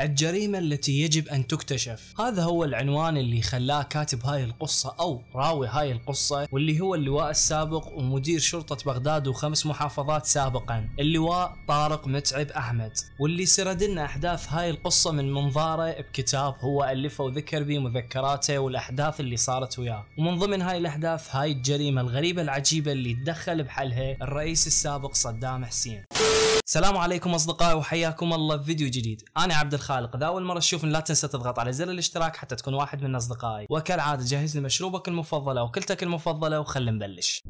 الجريمة التي يجب أن تكتشف. هذا هو العنوان اللي خلاه كاتب هاي القصة أو راوي هاي القصة واللي هو اللواء السابق ومدير شرطة بغداد وخمس محافظات سابقا. اللواء طارق متعب أحمد. واللي سرد لنا أحداث هاي القصة من منظاره بكتاب هو ألفه وذكر به مذكراته والأحداث اللي صارت وياه. ومن ضمن هاي الأحداث هاي الجريمة الغريبة العجيبة اللي تدخل بحلها الرئيس السابق صدام حسين. السلام عليكم أصدقائي وحياكم الله بفيديو جديد. أنا عبد الخالق. إذا أول مرة تشوفني لا تنسى تضغط على زر الاشتراك حتى تكون واحد من أصدقائي. وكالعادة جهز لي مشروبك المفضل أو كلتك المفضلة وخلينا نبلش.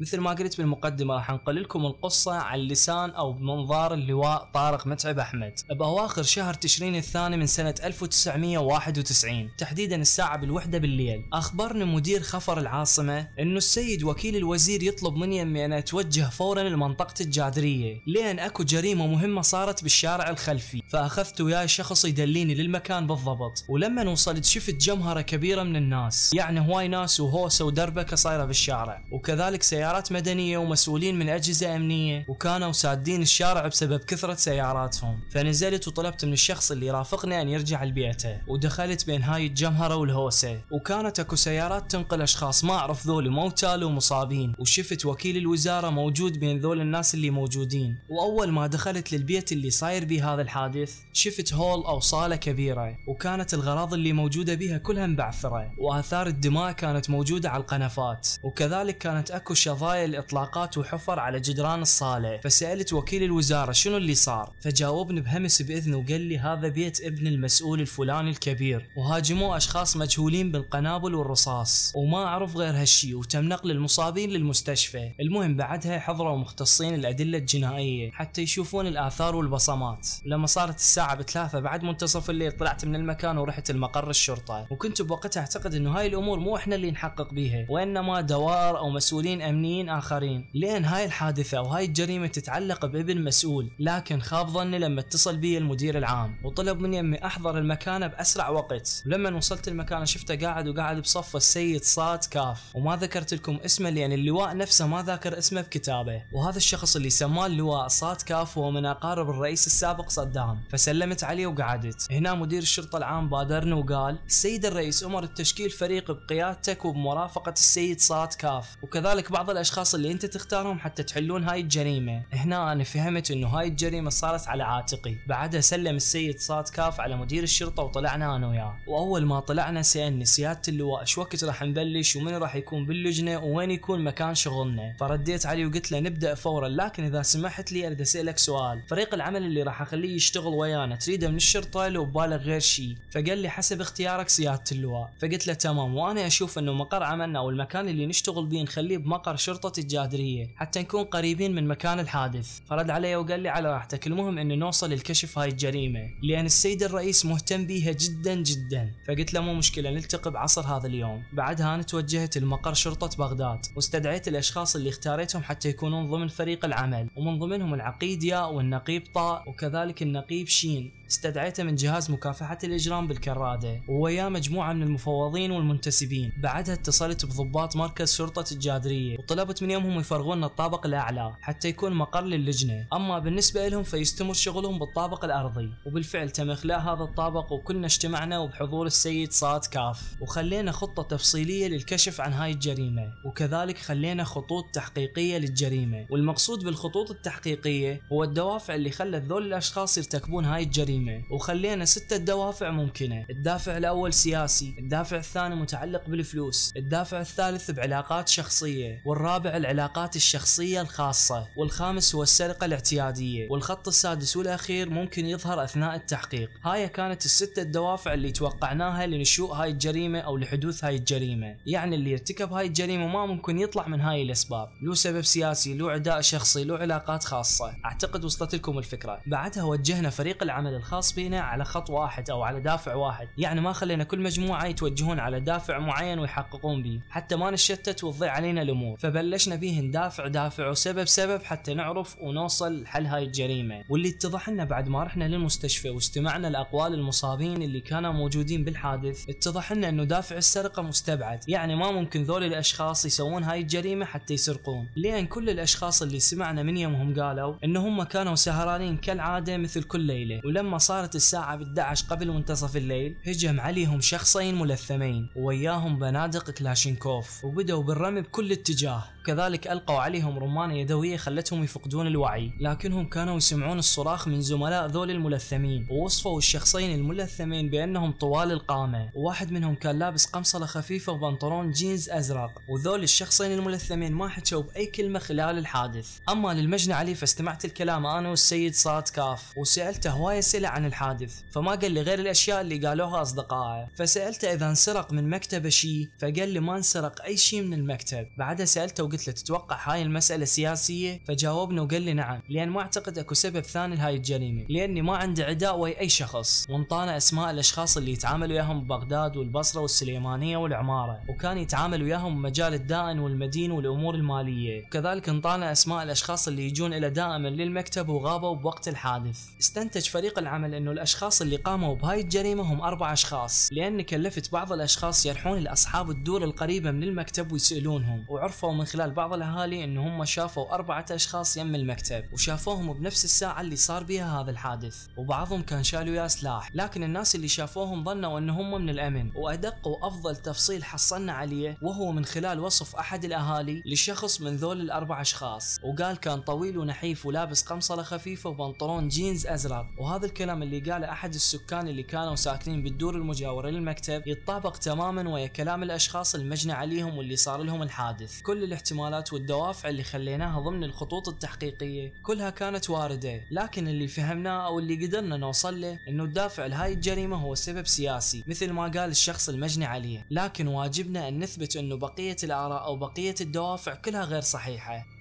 مثل ما قلت بالمقدمة راح انقل لكم القصة عن لسان أو بمنظار اللواء طارق متعب أحمد. بأواخر شهر تشرين الثاني من سنة 1991 تحديدا الساعة بالوحدة بالليل اخبرني مدير خفر العاصمة انه السيد وكيل الوزير يطلب مني اني أنا اتوجه فورا لمنطقة الجادرية لأن أكو جريمة مهمة صارت بالشارع الخلفي فأخذت وياي شخص يدليني للمكان بالضبط. ولما وصلت شفت جمهرة كبيرة من الناس يعني هواي ناس وهوسة ودربكة صايرة بالشارع وكذلك سيارة سيارات مدنية ومسؤولين من أجهزة أمنية وكانوا سادين الشارع بسبب كثرة سياراتهم. فنزلت وطلبت من الشخص اللي رافقني أن يرجع لبيته ودخلت بين هاي الجمهرة والهوسة. وكانت أكو سيارات تنقل أشخاص ما أعرف ذول موتى ومصابين. وشفت وكيل الوزارة موجود بين ذول الناس اللي موجودين. وأول ما دخلت للبيت اللي صاير به هذا الحادث شفت هول أو صالة كبيرة. وكانت الغراض اللي موجودة بها كلها مبعثرة. وآثار الدماء كانت موجودة على القنفات. وكذلك كانت أكو قضايا الإطلاقات وحفر على جدران الصالة فسألت وكيل الوزارة شنو اللي صار؟ فجاوبني بهمس بإذنه وقال لي هذا بيت ابن المسؤول الفلاني الكبير. وهاجموه أشخاص مجهولين بالقنابل والرصاص. وما أعرف غير هالشي وتم نقل المصابين للمستشفى. المهم بعدها حضروا مختصين الأدلة الجنائية حتى يشوفون الآثار والبصمات. لما صارت الساعة بثلاثة بعد منتصف الليل طلعت من المكان ورحت المقر الشرطة. وكنت بوقتها أعتقد أنه هاي الأمور مو إحنا اللي نحقق بيها وإنما دوائر أو مسؤولين أمنيين مدنيين آخرين. لأن هاي الحادثة وهاي الجريمة تتعلق بابن مسؤول لكن خاب ظني لما اتصل بي المدير العام وطلب مني أني أحضر المكان بأسرع وقت. ولما وصلت المكان شفته قاعد وقاعد بصف السيد صاد كاف. وما ذكرت لكم اسمه لأن اللواء نفسه ما ذاكر اسمه بكتابه. وهذا الشخص اللي سماه اللواء صاد كاف هو من أقارب الرئيس السابق صدام. فسلمت عليه وقعدت. هنا مدير الشرطة العام بادرني وقال السيد الرئيس أمر التشكيل فريق بقيادتك وبمرافقة السيد صاد كاف. وكذلك بعض الأشخاص اللي أنت تختارهم حتى تحلون هاي الجريمة. هنا أنا فهمت إنه هاي الجريمة صارت على عاتقي. بعدها سلم السيد صاد كاف على مدير الشرطة وطلعنا أنا وياه. وأول ما طلعنا سألني سيادة اللواء إيش وقت راح نبلش؟ ومن راح يكون باللجنة؟ وين يكون مكان شغلنا؟ فرديت عليه وقلت له نبدأ فورا لكن إذا سمحت لي أريد أسألك سؤال. فريق العمل اللي راح أخليه يشتغل ويانا تريده من الشرطة؟ لو ببالغ غير شيء فقال لي حسب اختيارك سيادة اللواء. فقلت له تمام. وأنا أشوف إنه مقر عملنا أو المكان اللي نشتغل به نخليه بمقر شرطة الجادرية حتى نكون قريبين من مكان الحادث. فرد علي وقال لي على راحتك المهم إنه نوصل لكشف هاي الجريمة لأن السيد الرئيس مهتم بيها جدا جدا. فقلت له مو مشكلة نلتقي بعصر هذا اليوم. بعدها أنا توجهت لمقر شرطة بغداد واستدعيت الأشخاص اللي اختاريتهم حتى يكونون ضمن فريق العمل ومن ضمنهم العقيد ياء والنقيب طاء وكذلك النقيب شين. استدعيته من جهاز مكافحة الإجرام بالكرادة ووياه مجموعة من المفوضين والمنتسبين. بعدها اتصلت بضباط مركز شرطة الجادرية وطلبت من يومهم يفرغون الطابق الأعلى حتى يكون مقر للجنة. أما بالنسبة لهم فيستمر شغلهم بالطابق الأرضي وبالفعل تم إخلاء هذا الطابق وكلنا اجتمعنا وبحضور السيد صاد كاف. وخلينا خطة تفصيلية للكشف عن هاي الجريمة وكذلك خلينا خطوط تحقيقية للجريمة. والمقصود بالخطوط التحقيقية هو الدوافع اللي خلت ذول الأشخاص يرتكبون هاي الجريمة. الجريمة وخلينا ستة دوافع ممكنة. الدافع الأول سياسي الدافع الثاني متعلق بالفلوس الدافع الثالث بعلاقات شخصية والرابع العلاقات الشخصية الخاصة والخامس هو السرقة الاعتيادية والخط السادس والأخير ممكن يظهر أثناء التحقيق. هاي كانت الستة الدوافع اللي توقعناها لنشوء هاي الجريمة أو لحدوث هاي الجريمة. يعني اللي يرتكب هاي الجريمة ما ممكن يطلع من هاي الأسباب. له سبب سياسي له عداء شخصي له علاقات خاصة. أعتقد وصلت لكم الفكرة. بعدها وجهنا فريق العمل الخاص. بينا على خط واحد أو على دافع واحد. يعني ما خلينا كل مجموعة يتوجهون على دافع معين ويحققون به حتى ما نشتت وتضيع علينا الأمور. فبلشنا به ندافع دافع وسبب سبب حتى نعرف ونوصل حل هاي الجريمة. واللي اتضح لنا بعد ما رحنا للمستشفى واستمعنا لأقوال المصابين اللي كانوا موجودين بالحادث اتضح لنا إنه دافع السرقة مستبعد. يعني ما ممكن ذول الأشخاص يسوون هاي الجريمة حتى يسرقون. لأن كل الأشخاص اللي سمعنا من يومهم قالوا إنه هم كانوا سهرانين كالعادة مثل كل ليلة. ولما صارت الساعة 11 قبل منتصف الليل. هجم عليهم شخصين ملثمين ووياهم بنادق كلاشينكوف. وبدأوا بالرمي بكل اتجاه. كذلك ألقوا عليهم رمانة يدوية خلتهم يفقدون الوعي. لكنهم كانوا يسمعون الصراخ من زملاء ذول الملثمين. ووصفوا الشخصين الملثمين بأنهم طوال القامة. وواحد منهم كان لابس قمصلة خفيفة وبنطلون جينز أزرق. وذول الشخصين الملثمين ما حكوا بأي كلمة خلال الحادث. أما المجني عليه فاستمعت لكلامه أنا والسيد صاد كاف وسألته هواية أسئلة عن الحادث فما قال لي غير الأشياء اللي قالوها أصدقائه. فسألته إذا انسرق من مكتبه شيء فقال لي ما انسرق أي شيء من المكتب. بعدها سألته وقلت له تتوقع هاي المسألة سياسية؟ فجاوبني وقال لي نعم لأن ما أعتقد أكو سبب ثاني لهاي الجريمة لأني ما عندي عداء ويا أي شخص. وانطانا أسماء الأشخاص اللي يتعامل وياهم ببغداد والبصرة والسليمانية والعمارة وكان يتعامل وياهم بمجال الدائن والمدين والأمور المالية. وكذلك انطانا أسماء الأشخاص اللي يجون إلى دائما للمكتب وغابوا بوقت الحادث. استنتج فريق العمل أنه الأشخاص اللي قاموا بهاي الجريمة هم أربع أشخاص لأني كلفت بعض الأشخاص يرحون لأصحاب الدور القريبة من المكتب ويسألونهم وعرفوا من خلال بعض الأهالي أنه هم شافوا أربعة أشخاص يم المكتب وشافوهم بنفس الساعة اللي صار بها هذا الحادث وبعضهم كان شالوا وياه سلاح لكن الناس اللي شافوهم ظنوا أن هم من الأمن وأدق وأفضل تفصيل حصلنا عليه وهو من خلال وصف أحد الأهالي لشخص من ذول الأربع أشخاص وقال كان طويل ونحيف ولابس قمصلة خفيفة وبنطلون جينز أزرق وهذا الكلام اللي قاله أحد السكان اللي كانوا ساكنين بالدور المجاورة للمكتب يتطابق تماما ويا كلام الأشخاص المجنى عليهم واللي صار لهم الحادث. كل الاحتمالات والدوافع اللي خليناها ضمن الخطوط التحقيقية كلها كانت واردة لكن اللي فهمناه أو اللي قدرنا نوصل له إنه الدافع لهاي الجريمة هو سبب سياسي مثل ما قال الشخص المجني عليه. لكن واجبنا أن نثبت إنه بقية الآراء أو بقية الدوافع كلها غير صحيحة.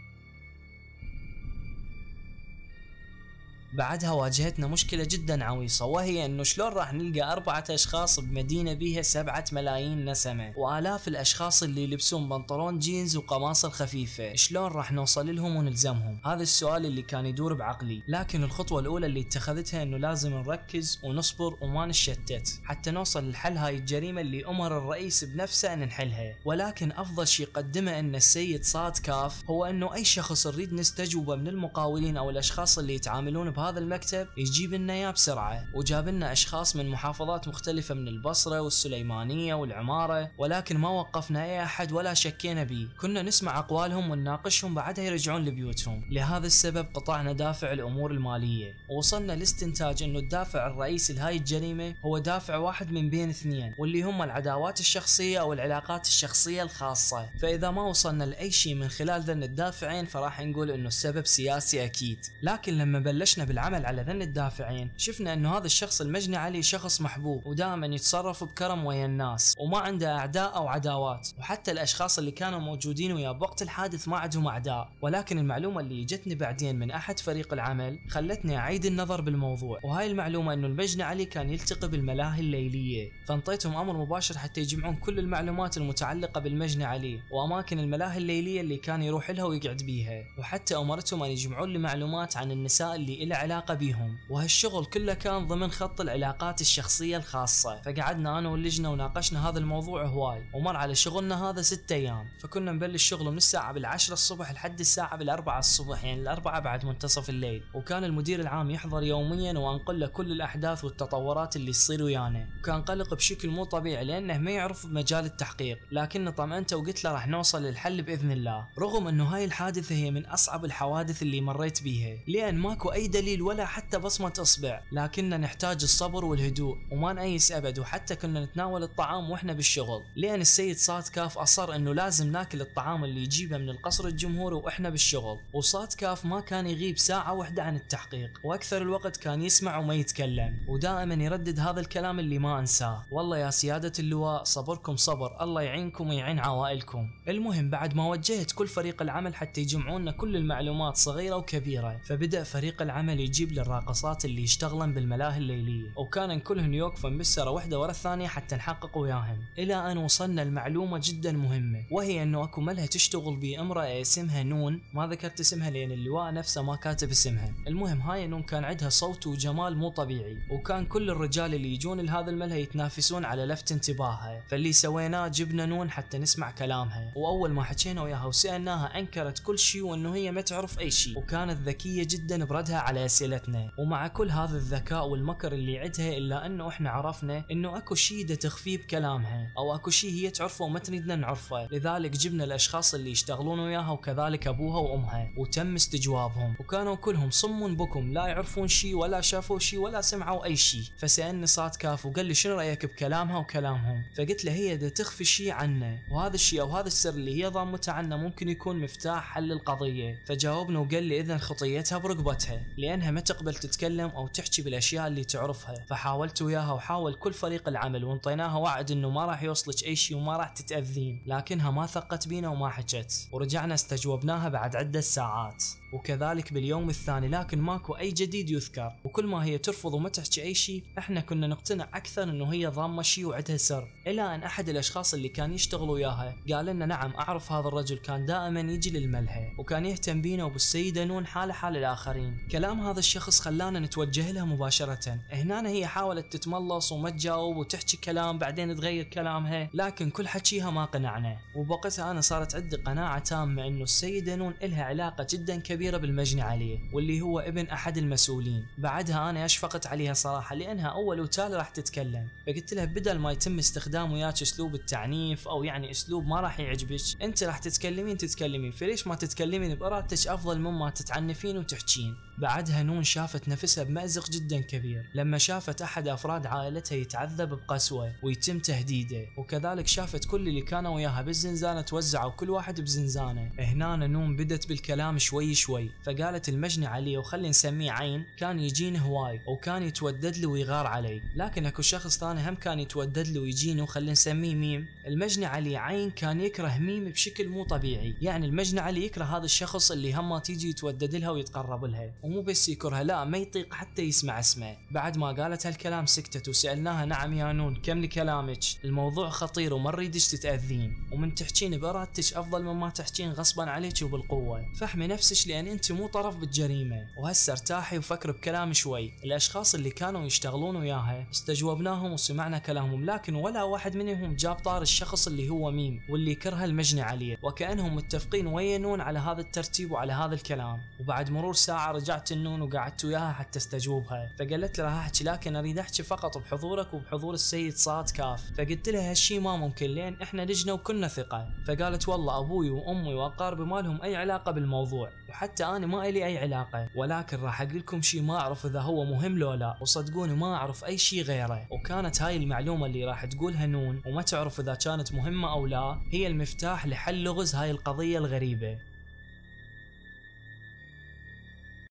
بعدها واجهتنا مشكلة جدا عويصة وهي إنه شلون راح نلقى أربعة أشخاص بمدينة بيها سبعة ملايين نسمة وآلاف الأشخاص اللي يلبسون بنطلون جينز وقماصة خفيفة شلون راح نوصل لهم ونلزمهم؟ هذا السؤال اللي كان يدور بعقلي لكن الخطوة الأولى اللي اتخذتها إنه لازم نركز ونصبر وما نشتت حتى نوصل لحل هاي الجريمة اللي أمر الرئيس بنفسه إن نحلها. ولكن أفضل شيء قدمه إن السيد صاد كاف هو إنه أي شخص نريد نستجوبه من المقاولين أو الأشخاص اللي يتعاملون بهذا المكتب يجيب لنا إياه بسرعة وجاب لنا أشخاص من محافظات مختلفة من البصرة والسليمانية والعمارة ولكن ما وقفنا أي أحد ولا شكينا به كنا نسمع أقوالهم ونناقشهم بعدها يرجعون لبيوتهم. لهذا السبب قطعنا دافع الأمور المالية. ووصلنا لاستنتاج إنه الدافع الرئيسي لهاي الجريمة هو دافع واحد من بين اثنين واللي هم العداوات الشخصية أو العلاقات الشخصية الخاصة. فإذا ما وصلنا لأي شيء من خلال ذن الدافعين فراح نقول إنه السبب سياسي أكيد. لكن لما بلشنا بالعمل على ذن الدافعين. شفنا إنه هذا الشخص المجني عليه شخص محبوب ودائما يتصرف بكرم ويا الناس وما عنده أعداء أو عداوات. وحتى الأشخاص اللي كانوا موجودين وياه بوقت الحادث ما عندهم أعداء. ولكن المعلومة اللي جتني بعدين من أحد فريق العمل خلتني أعيد النظر بالموضوع. وهاي المعلومة إنه المجني علي كان يلتقي بالملاهي الليلية. فانطيتهم أمر مباشر حتى يجمعون كل المعلومات المتعلقة بالمجني علي وأماكن الملاهي الليلية اللي كان يروح لها ويقعد بيها. وحتى أمرتهم أن يجمعون لي معلومات عن النساء اللي لها علاقة بيهم وهالشغل كله كان ضمن خط العلاقات الشخصية الخاصة. فقعدنا أنا واللجنه وناقشنا هذا الموضوع هواي ومر على شغلنا هذا ستة أيام. فكنا نبلش شغل من الساعة بالعشرة الصبح لحد الساعة بالأربعة الصبح يعني الأربعة بعد منتصف الليل. وكان المدير العام يحضر يوميا وأنقل له كل الأحداث والتطورات اللي تصير ويانا. وكان قلق بشكل مو طبيعي لأنه ما يعرف بمجال التحقيق. لكن طمأنته وقلت له راح نوصل للحل بإذن الله رغم إنه هاي الحادثة هي من أصعب الحوادث اللي مريت بيها. لأن ماكو أي دليل ولا حتى بصمة أصبع. لكننا نحتاج الصبر والهدوء وما نأيس أبد وحتى كنا نتناول الطعام وإحنا بالشغل. لأن السيد صاد كاف أصر إنه لازم ناكل الطعام اللي يجيبه من القصر الجمهوري وإحنا بالشغل. وصاد كاف ما كان يغيب ساعة واحدة عن التحقيق وأكثر الوقت كان يسمع وما يتكلم. ودائما يردد هذا الكلام اللي ما أنساه. والله يا سيادة اللواء صبركم صبر الله يعينكم ويعين عوائلكم. المهم بعد ما وجهت كل فريق العمل حتى يجمعون لنا كل المعلومات صغيرة وكبيرة فبدأ فريق العمل اللي يجيب للراقصات اللي يشتغلن بالملاهي الليلية. وكان كلهن يوقفن بالسرة واحدة ورا الثانية حتى نحقق وياهن. إلى أن وصلنا لمعلومة جدا مهمة وهي أنه أكو ملهى تشتغل بأمرأة اسمها نون. ما ذكرت اسمها لأن اللواء نفسه ما كاتب اسمها. المهم هاي نون كان عندها صوت وجمال مو طبيعي. وكان كل الرجال اللي يجون لهذا الملهى يتنافسون على لفت انتباهها. فاللي سويناه جبنا نون حتى نسمع كلامها. وأول ما حكينا وياها وسألناها أنكرت كل شيء وأنه هي ما تعرف أي شيء. وكانت ذكية جدا بردها على أسئلتنا. ومع كل هذا الذكاء والمكر اللي عندها إلا أنه إحنا عرفنا أنه أكو شيء دا تخفيه بكلامها أو أكو شيء هي تعرفه وما تريدنا نعرفه. لذلك جبنا الأشخاص اللي يشتغلون وياها وكذلك أبوها وأمها. وتم استجوابهم. وكانوا كلهم صم بكم لا يعرفون شيء ولا شافوا شيء ولا سمعوا أي شيء فسألني صاد كاف وقال لي شنو رأيك بكلامها وكلامهم؟ فقلت له هي دا تخفي شيء عنا وهذا الشيء أو هذا السر اللي هي ضامته عنا ممكن يكون مفتاح حل القضية. فجاوبنا وقال لي إذا خطيتها برقبتها لأنها ما تقبل تتكلم أو تحكي بالأشياء اللي تعرفها. فحاولت وياها وحاول كل فريق العمل وانطيناها وعد إنه ما راح يوصلك أي شيء وما راح تتأذين. لكنها ما ثقت بينا وما حكت. ورجعنا استجوبناها بعد عدة ساعات. وكذلك باليوم الثاني لكن ماكو أي جديد يذكر. وكل ما هي ترفض وما تحكي أي شيء إحنا كنا نقتنع أكثر إنه هي ضامة شيء وعندها سر. إلى أن أحد الأشخاص اللي كان يشتغل وياها قال لنا نعم أعرف هذا الرجل كان دائما يجي للملهى وكان يهتم بينا وبالسيدة نون حاله حال الآخرين. كلام هذا الشخص خلانا نتوجه لها مباشرة؟ هنا هي حاولت تتملص وما تجاوب وتحكي كلام بعدين تغير كلامها لكن كل حكيها ما قنعنا. وبوقتها أنا صارت عندي قناعة تامة إنه السيده نون لها علاقة جدا كبيرة بالمجني عليه واللي هو ابن أحد المسؤولين. بعدها أنا أشفقت عليها صراحة لأنها أول وتالي راح تتكلم. فقلت لها بدل ما يتم استخدام وياك أسلوب التعنيف أو يعني أسلوب ما راح يعجبك أنت راح تتكلمين تتكلمين. فليش ما تتكلمين؟ بأرادتك أفضل مما تتعنفين وتحكين. بعدها نون شافت نفسها بمأزق جدا كبير. لما شافت أحد أفراد عائلتها يتعذب بقسوة ويتم تهديده وكذلك شافت كل اللي كانوا وياها بالزنزانة توزعوا كل واحد بزنزانة. هنا نون بدت بالكلام شوي شوي فقالت المجني عليه وخلي نسميه عين كان يجيني هواي وكان يتودد لي ويغار علي. لكن أكو شخص ثاني هم كان يتودد لي ويجيني وخلي نسميه ميم. المجني عليه عين كان يكره ميم بشكل مو طبيعي. يعني المجني عليه يكره هذا الشخص اللي هم يجي يتودد لها ويتقرب لها ومو بس يكرهها. لا ما يطيق حتى يسمع اسمه. بعد ما قالت هالكلام سكتت وسألناها نعم يا نون كملي كلامك؟ الموضوع خطير وما نريدج تتأذين. ومن تحكين بإرادتك أفضل مما تحكين غصبا عليك وبالقوة. فاحمي نفسك لأن أنت مو طرف بالجريمة. وهسه ارتاحي وفكري بكلامي شوي. الأشخاص اللي كانوا يشتغلون وياها استجوبناهم وسمعنا كلامهم لكن ولا واحد منهم جاب طاري الشخص اللي هو ميم واللي يكره المجني عليه وكأنهم متفقين ويا نون على هذا الترتيب وعلى هذا الكلام. وبعد مرور ساعة رجعت النون وقعدت وياها حتى استجوبها. فقالت لي راح احكي لكن أريد أحكي فقط بحضورك وبحضور السيد صاد كاف. فقلت لها هالشي ما ممكن لأن إحنا لجنة وكلنا ثقة. فقالت والله أبوي وأمي وأقاربي ما لهم أي علاقة بالموضوع وحتى أنا ما إلي أي علاقة. ولكن راح أقول لكم شيء ما أعرف إذا هو مهم لو لا. وصدقوني ما أعرف أي شيء غيره. وكانت هاي المعلومة اللي راح تقولها نون وما تعرف إذا كانت مهمة أو لا هي المفتاح لحل لغز هاي القضية الغريبة.